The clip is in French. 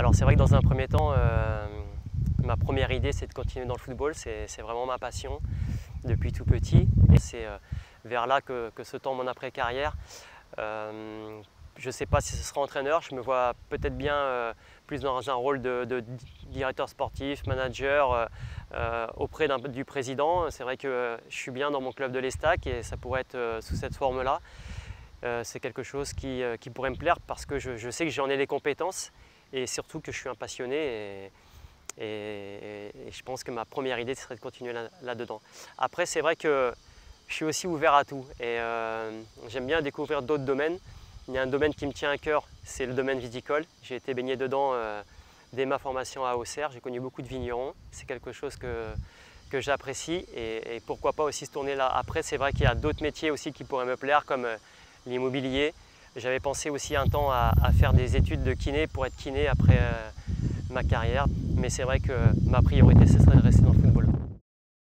Alors c'est vrai que dans un premier temps, euh, ma première idée c'est de continuer dans le football, c'est vraiment ma passion depuis tout petit et c'est euh, vers là que, se tend mon après-carrière. Euh, je ne sais pas si ce sera entraîneur, je me vois peut-être bien plus dans un rôle de, directeur sportif, manager auprès du président. C'est vrai que je suis bien dans mon club de l'Estac et ça pourrait être sous cette forme-là. c'est quelque chose qui, pourrait me plaire parce que je sais que j'en ai les compétences et surtout que je suis un passionné et, je pense que ma première idée serait de continuer là-dedans. Après, c'est vrai que je suis aussi ouvert à tout et euh, j'aime bien découvrir d'autres domaines. Il y a un domaine qui me tient à cœur, c'est le domaine viticole. J'ai été baigné dedans euh, dès ma formation à Auxerre, j'ai connu beaucoup de vignerons. C'est quelque chose que, que j'apprécie et, pourquoi pas aussi se tourner là. Après, c'est vrai qu'il y a d'autres métiers aussi qui pourraient me plaire comme euh, l'immobilier, j'avais pensé aussi un temps à, faire des études de kiné pour être kiné après euh, ma carrière, mais c'est vrai que ma priorité ce serait de rester dans